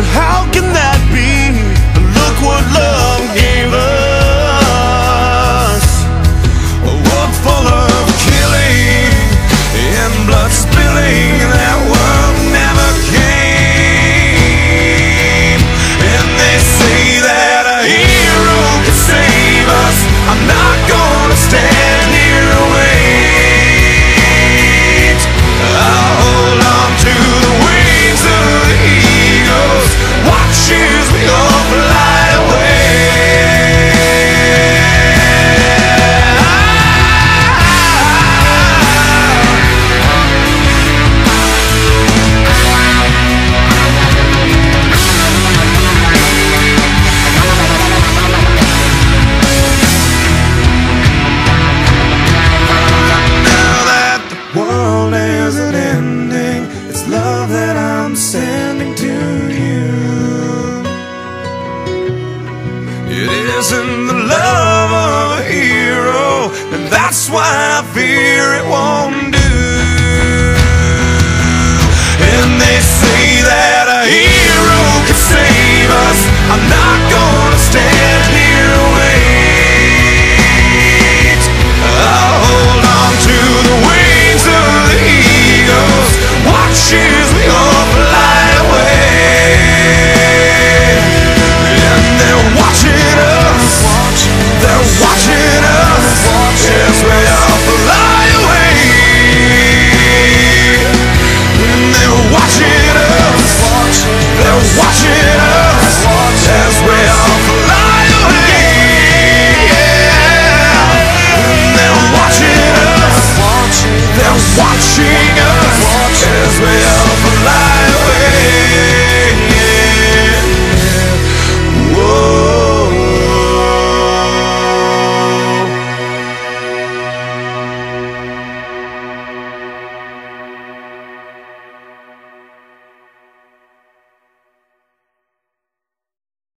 But how can that be? Look what love isn't ending. It's love that I'm sending to you. It isn't the love of a hero And that's why I fear it won't